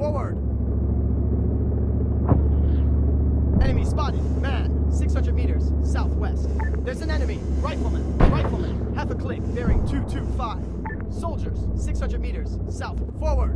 Forward. Enemy spotted. Man, 600 meters, southwest. There's an enemy. Rifleman. Rifleman. Half a click, bearing 225. Soldiers, 600 meters, south. Forward.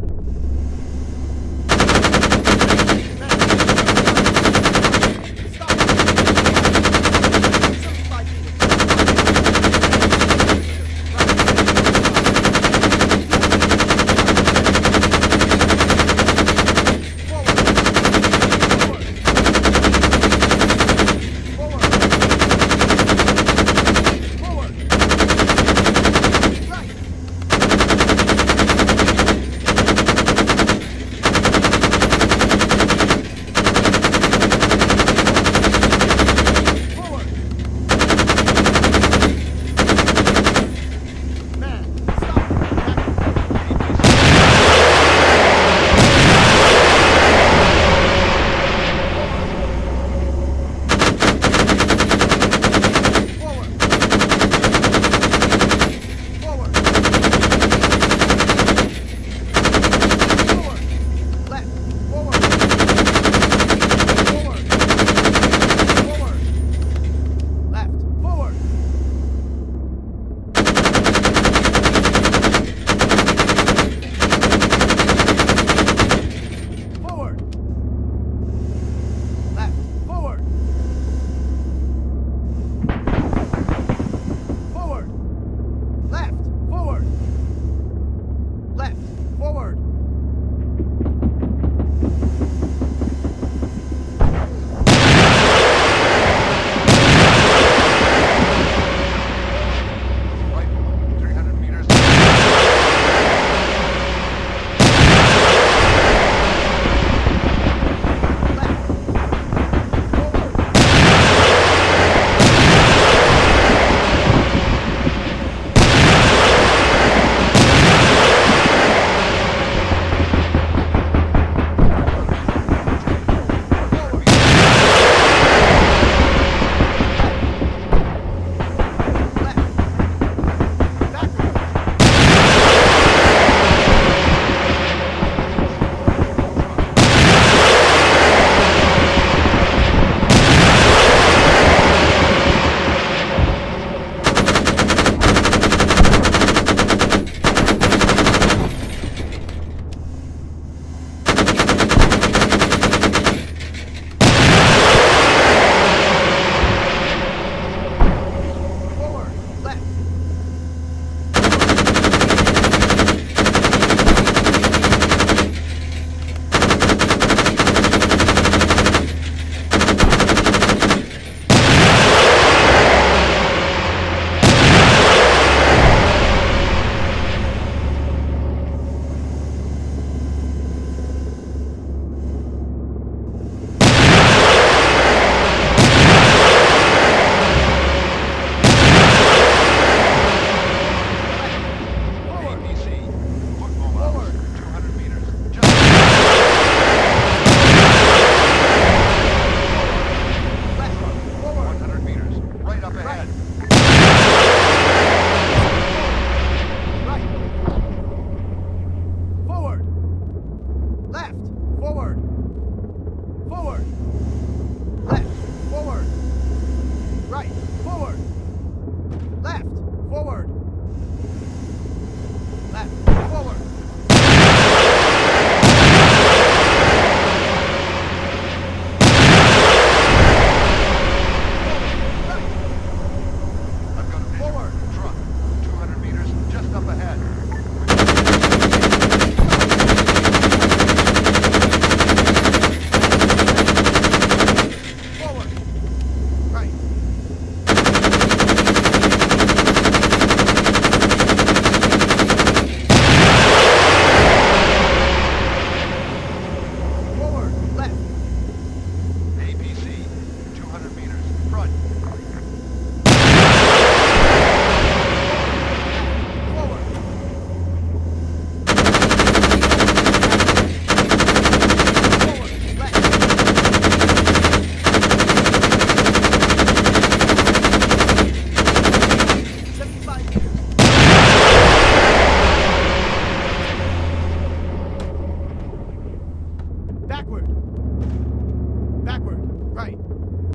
forward.